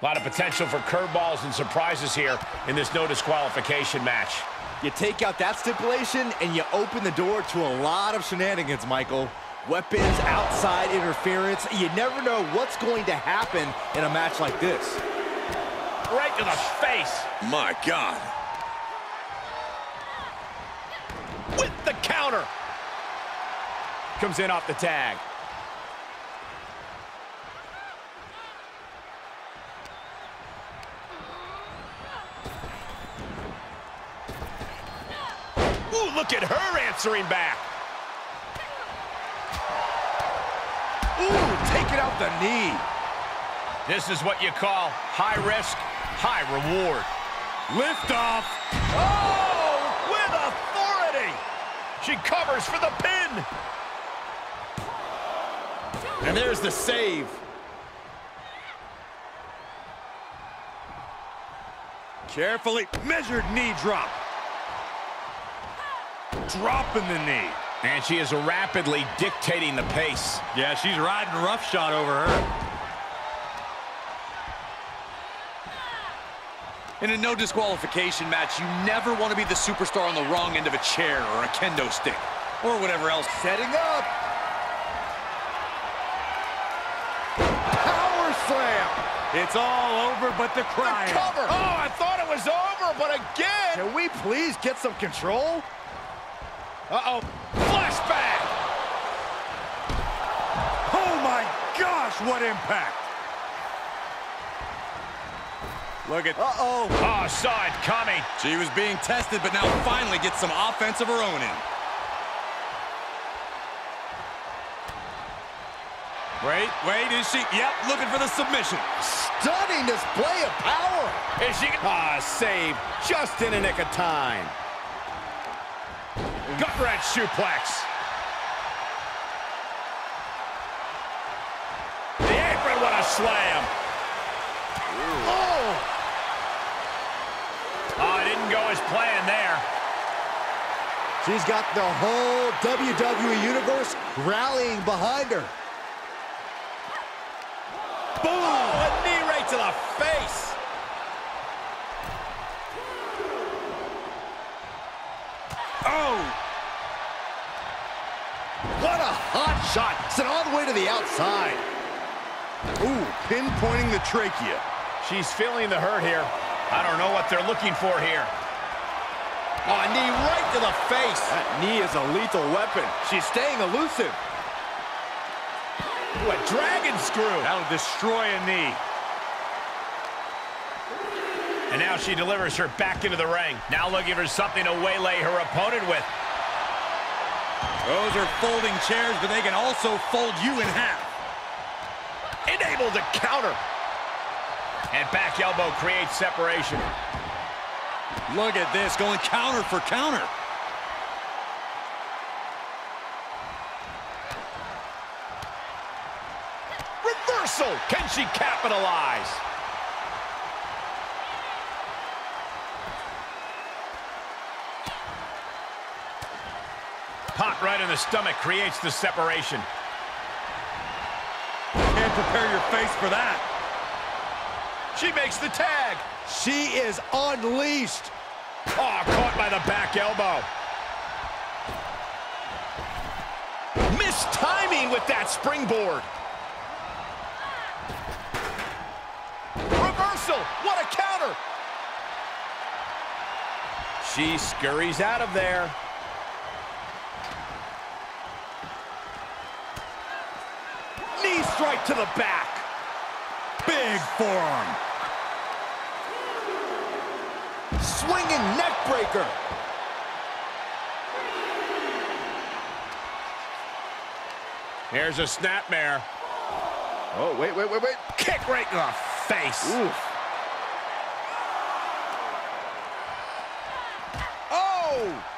A lot of potential for curveballs and surprises here in this no disqualification match. You take out that stipulation and you open the door to a lot of shenanigans, Michael. Weapons, outside interference. You never know what's going to happen in a match like this. Right to the face. My God. With the counter. Comes in off the tag. Ooh, look at her answering back. Ooh, taking out the knee. This is what you call high risk, high reward. Lift off. Oh, with authority. She covers for the pin. And there's the save. Carefully measured knee drop. Dropping the knee. And she is rapidly dictating the pace. Yeah, she's riding roughshod over her. In a no disqualification match, you never want to be the superstar on the wrong end of a chair or a kendo stick or whatever else. Setting up. Power slam. It's all over but the crying. The cover. Oh, I thought it was over, but again. Can we please get some control? Uh-oh. Flashback. Oh, my gosh, what impact. Look at... Uh-oh. Oh, saw it coming. She was being tested, but now finally gets some offense of her own in. Wait, wait, is she... Yep, looking for the submission. Stunning display of power. Is she... Ah, save just in a nick of time. Gut wrench suplex. The apron, what a slam. Oh! Oh, it didn't go as planned there. She's got the whole WWE Universe rallying behind her. Boom! Oh, a knee right to the face. Oh! What a hot shot. Sent all the way to the outside. Ooh, pinpointing the trachea. She's feeling the hurt here. I don't know what they're looking for here. Oh, a knee right to the face. That knee is a lethal weapon. She's staying elusive. Ooh, a dragon screw. That'll destroy a knee. And now she delivers her back into the ring. Now looking for something to waylay her opponent with. Those are folding chairs, but they can also fold you in half. Enabled to counter. And back elbow creates separation. Look at this, going counter for counter. Reversal. Can she capitalize? Right in the stomach creates the separation. Can't prepare your face for that. She makes the tag. She is unleashed. Oh, caught by the back elbow. Missed timing with that springboard. Reversal. What a counter. She scurries out of there. Knee strike to the back. Big forearm. Swinging neck breaker. Here's a snapmare. Oh, wait, wait, wait, wait. Kick right in the face. Oof. Oh!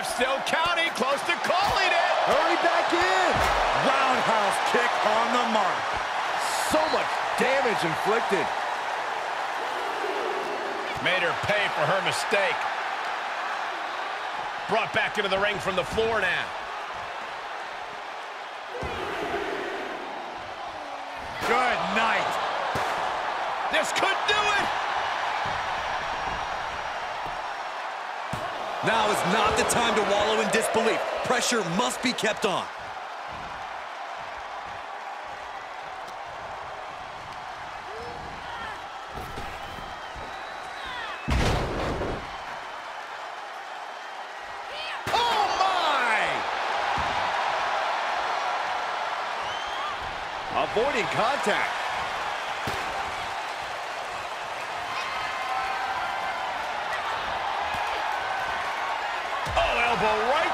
Ref still counting, close to calling it. Hurry back in. Roundhouse kick on the mark. So much damage inflicted. Made her pay for her mistake. Brought back into the ring from the floor now. Good night. This could do it. Now is not the time to wallow in disbelief. Pressure must be kept on. Oh, my! Avoiding contact.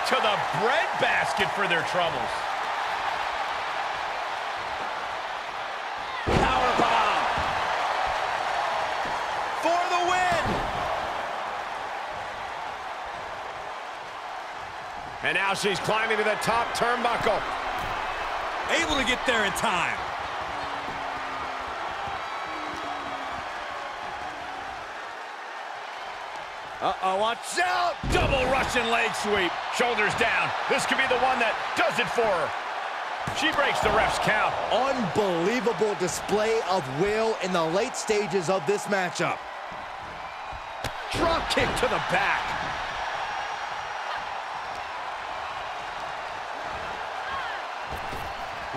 To the breadbasket for their troubles. Power bomb. For the win. And now she's climbing to the top turnbuckle. Able to get there in time. Uh-oh, watch out! Double Russian leg sweep. Shoulders down. This could be the one that does it for her. She breaks the ref's count. Unbelievable display of will in the late stages of this matchup. Drop kick to the back.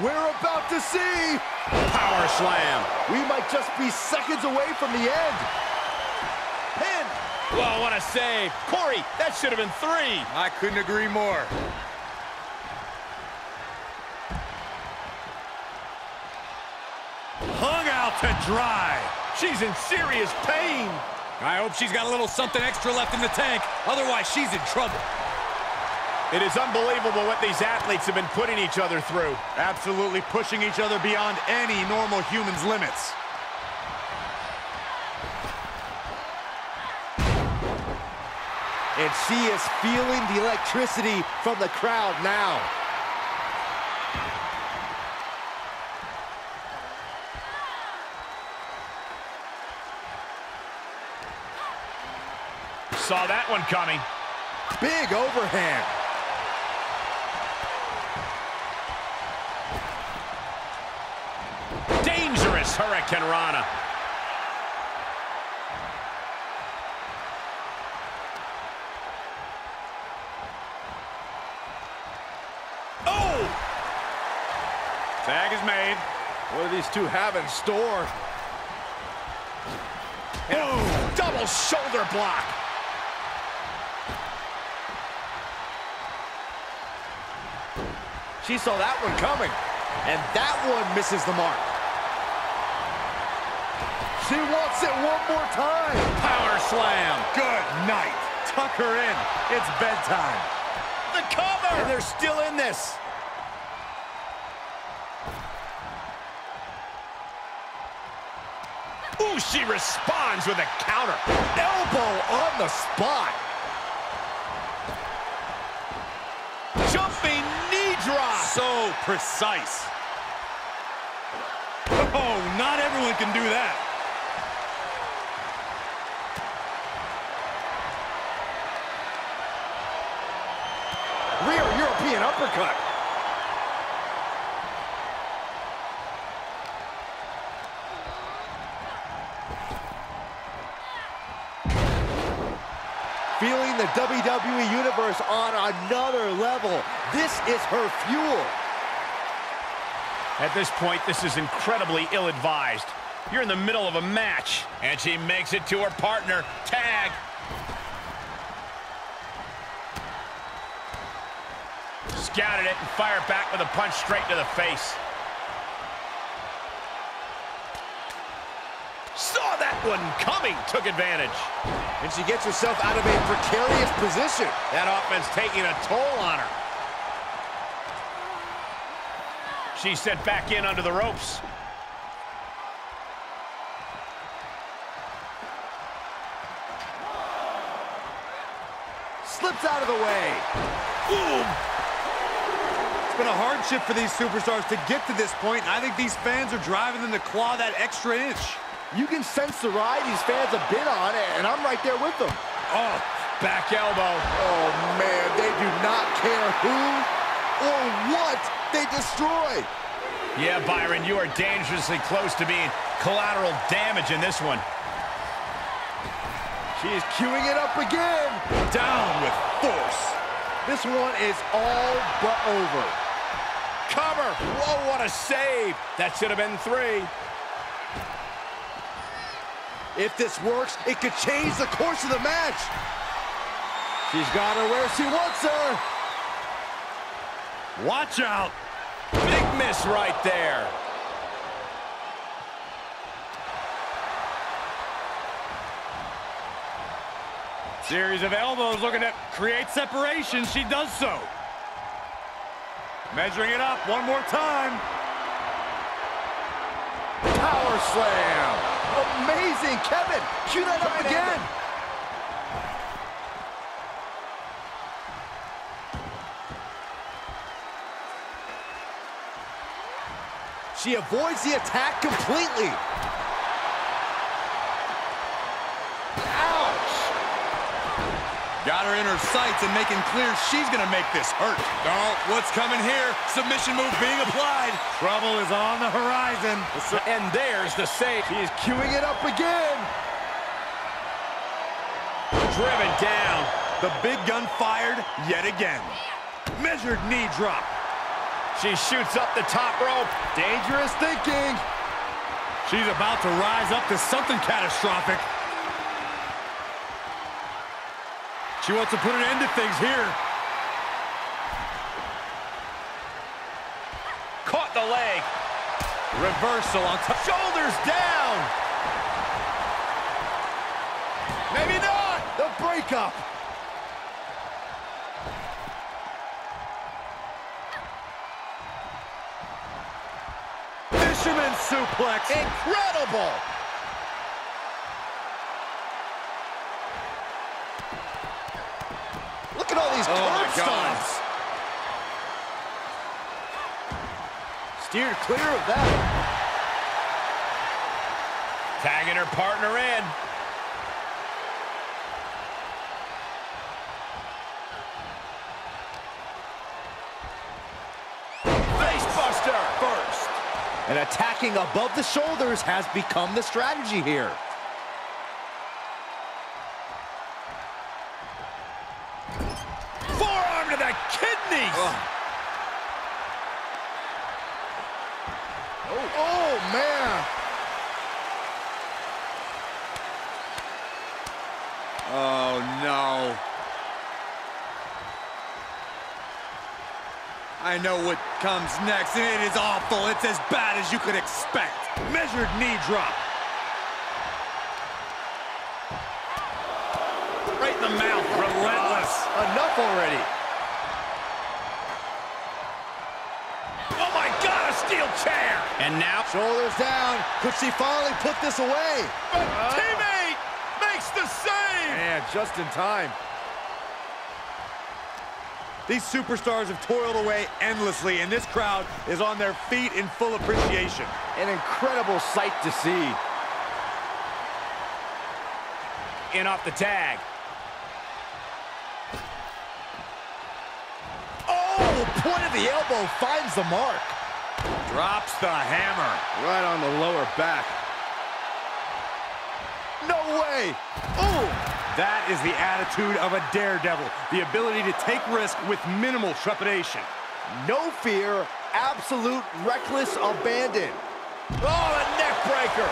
We're about to see. Power slam. We might just be seconds away from the end. Pin. Well, what a save. Corey, that should have been three. I couldn't agree more. Hung out to dry. She's in serious pain. I hope she's got a little something extra left in the tank. Otherwise, she's in trouble. It is unbelievable what these athletes have been putting each other through. Absolutely pushing each other beyond any normal human's limits. And she is feeling the electricity from the crowd now. Saw that one coming. Big overhand. Dangerous Hurricanrana. Oh! Tag is made. What do these two have in store? Boom! Double shoulder block. She saw that one coming. And that one misses the mark. She wants it one more time. Power slam. Good night. Tuck her in. It's bedtime. The cover. And they're still in this. Ooh, she responds with a counter. Elbow on the spot. Jumping knee drop. So precise. Oh, not everyone can do that. Rear European uppercut. The WWE Universe on another level. This is her fuel. At this point, this is incredibly ill-advised. You're in the middle of a match. And she makes it to her partner. Tag. Scouted it and fired back with a punch straight to the face. Saw that one coming. Took advantage. And she gets herself out of a precarious position. That offense taking a toll on her. She's sent back in under the ropes. Slips out of the way. Boom! It's been a hardship for these superstars to get to this point, and I think these fans are driving them to claw that extra inch. You can sense the ride these fans have been on, and I'm right there with them. Oh, back elbow. Oh, man, they do not care who or what they destroy. Yeah, Byron, you are dangerously close to being collateral damage in this one. She is queuing it up again. Down with force. This one is all but over. Cover. Whoa, what a save. That should have been three. If this works, it could change the course of the match. She's got her where she wants her. Watch out. Big miss right there. Series of elbows looking to create separation. She does so. Measuring it up one more time. Power slam. Amazing. Kevin, cue that up again. She avoids the attack completely. Got her in her sights and making clear she's going to make this hurt. Oh, what's coming here? Submission move being applied. Trouble is on the horizon. And there's the save. She's queuing it up again. Driven down. The big gun fired yet again. Measured knee drop. She shoots up the top rope. Dangerous thinking. She's about to rise up to something catastrophic. She wants to put an end to things here. Caught the leg. Reversal on top. Shoulders down. Maybe not. The breakup. Fisherman suplex. Incredible. Look at all these my curb God. stomps. Steered clear of that. Tagging her partner in. Facebuster. First. And attacking above the shoulders has become the strategy here. Kidneys. Oh. oh, oh man. Oh, no. I know what comes next, and it is awful. It's as bad as you could expect. Measured knee drop. Right in the mouth. Relentless. Enough already. And now, Shoulders down. Could she finally put this away? a teammate makes the save. Man, just in time. These superstars have toiled away endlessly, and this crowd is on their feet in full appreciation. An incredible sight to see. In off the tag. Oh, point of the elbow finds the mark. Drops the hammer. Right on the lower back. No way. Oh, That is the attitude of a daredevil, the ability to take risk with minimal trepidation. no fear, absolute reckless abandon. Oh, a neck breaker.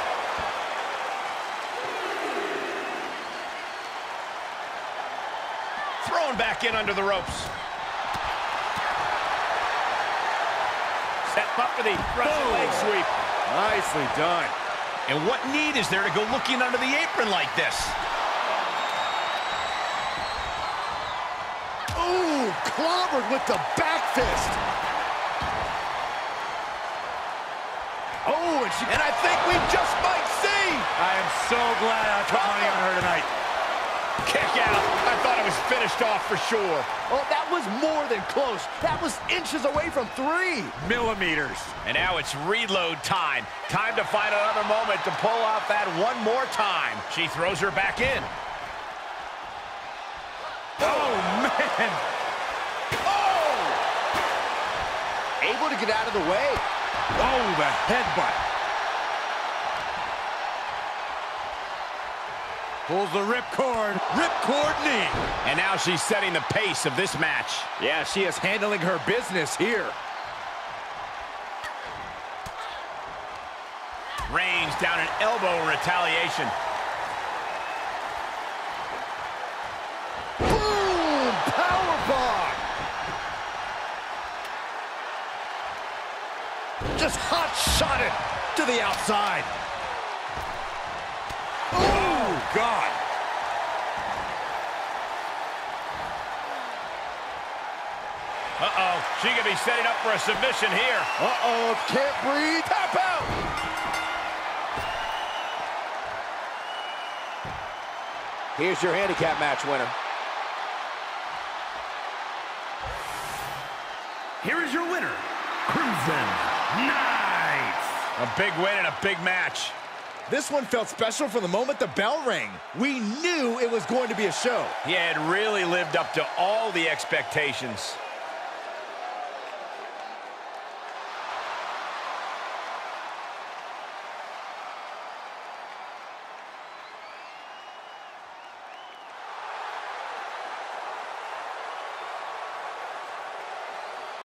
Thrown back in under the ropes. Set up for the Russian leg sweep. Nicely done. And what need is there to go looking under the apron like this? Ooh, clobbered with the back fist. Oh, and she... And I think we just might see. I am so glad I put money on her tonight kick out. I thought it was finished off for sure. Oh, that was more than close. That was inches away from three. Millimeters. And now it's reload time. Time to find another moment to pull off that one more time. She throws her back in. Oh, man. Oh! Able to get out of the way. Oh, the headbutt. Pulls the ripcord. Ripcord knee. And now she's setting the pace of this match. Yeah, she is handling her business here. Rains down an elbow retaliation. Boom! Powerbomb! Just hot shot it to the outside. Oh, God. Uh-oh, she could be setting up for a submission here. Uh-oh, can't breathe. Tap out! Here's your handicap match winner. Here is your winner, Crimson Knights. A big win and a big match. This one felt special from the moment the bell rang. We knew it was going to be a show. He had really lived up to all the expectations.